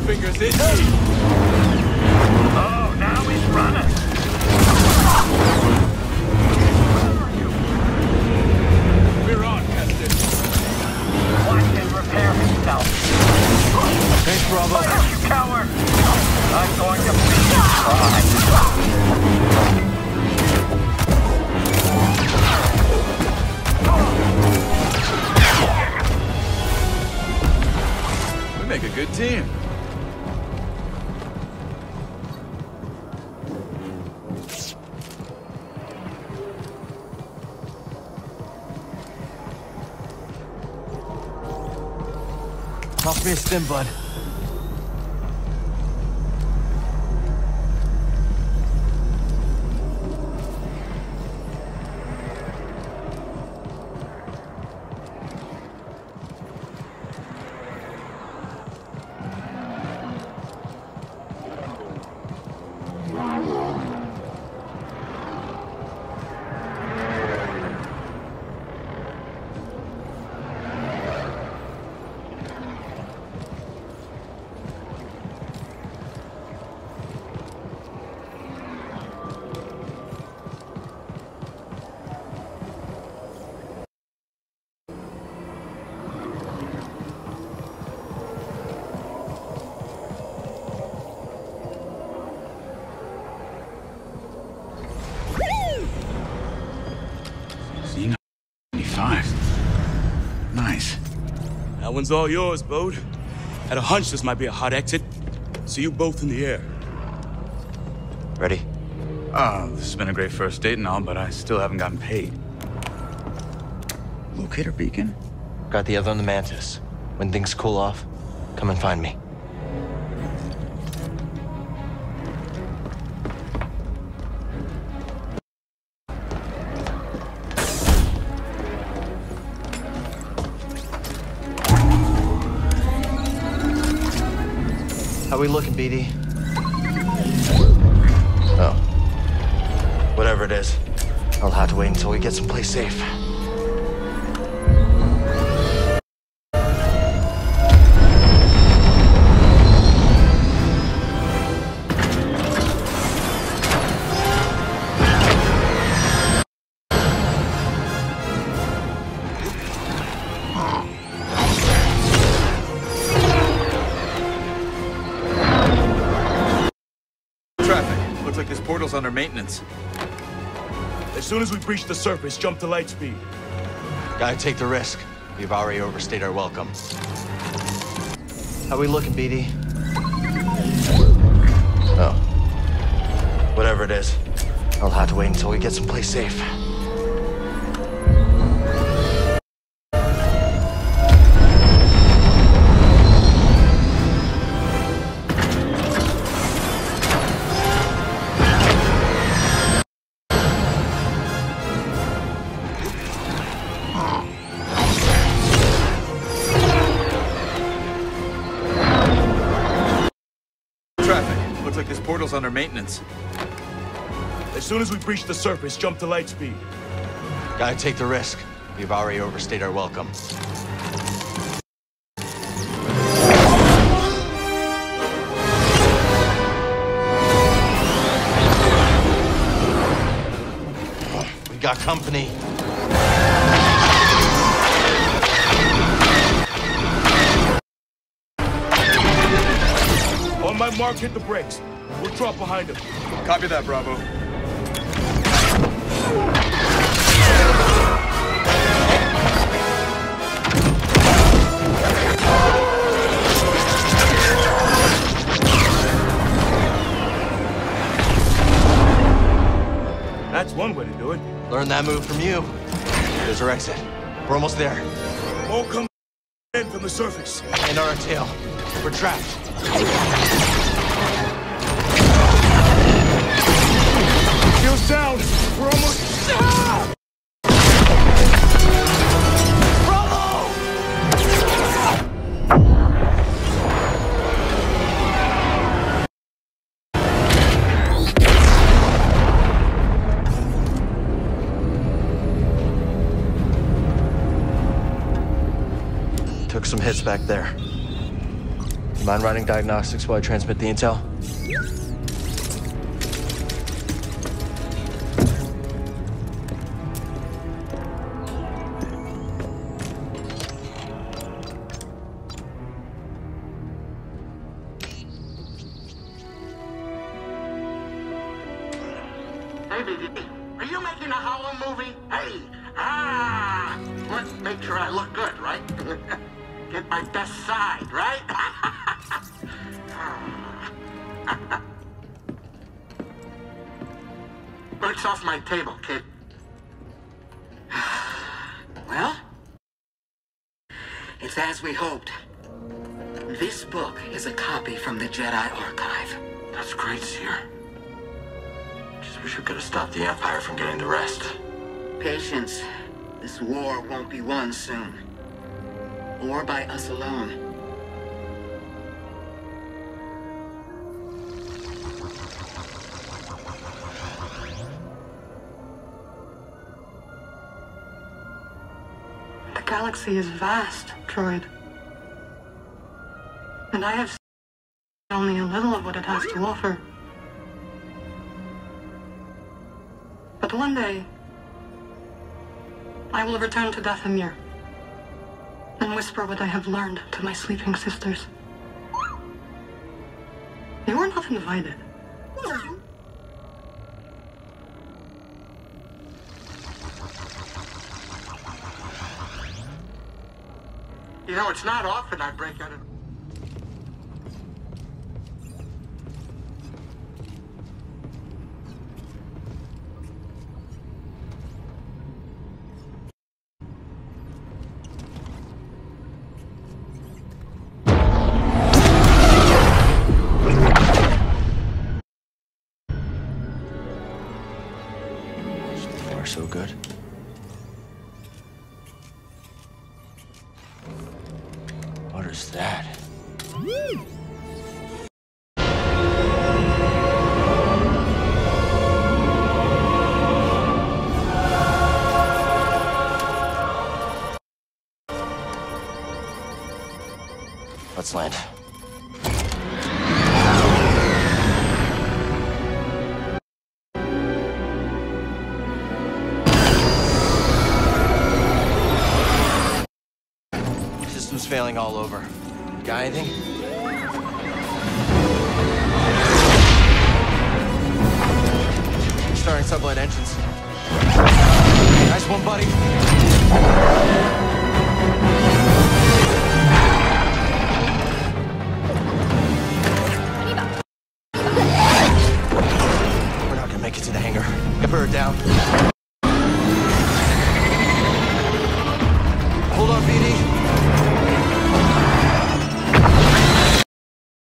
Finger's. Oh, now he's running. We're on. Watch him repair himself. Thanks, Bravo. You coward! I'm going to bleed you dry. We make a good team. Toss me one's all yours, Bode. Had a hunch this might be a hot exit. See you both in the air. Ready? Oh, this has been a great first date and all, but I still haven't gotten paid. Locator beacon? Got the other on the Mantis. When things cool off, come and find me. We looking, BD? Oh. Whatever it is, I'll have to wait until we get someplace safe. Looks like this portal's under maintenance. As soon as we breach the surface, jump to light speed. Gotta take the risk. We've already overstayed our welcome. How are we looking, BD? Oh. Whatever it is, I'll have to wait until we get someplace safe. Portal's under maintenance. As soon as we breach the surface, jump to light speed. Gotta take the risk. We've already overstayed our welcome. We got company. My mark, hit the brakes. We'll drop behind him. Copy that, Bravo. That's one way to do it. Learn that move from you. There's our exit. We're almost there. More come in from the surface. And our tail. We're trapped. Shields down. We're almost. Ah! Took some hits back there. You mind running diagnostics while I transmit the intel? Hey, ah, let's make sure I look good, right? Get my best side, right? Books off my table, kid. Well, it's as we hoped. This book is a copy from the Jedi Archive. That's great, Cere. Just wish we could have stopped the Empire from getting the rest. Patience. This war won't be won soon. Or by us alone. The galaxy is vast, Droid. And I have seen only a little of what it has to offer. But one day, I will return to Dathomir and whisper what I have learned to my sleeping sisters. You are not invited. You know, it's not often I break out of... What is that? Let's land. Systems all over. Got anything? Starting sublight engines. Nice one, buddy. We're not gonna make it to the hangar. Get bird down.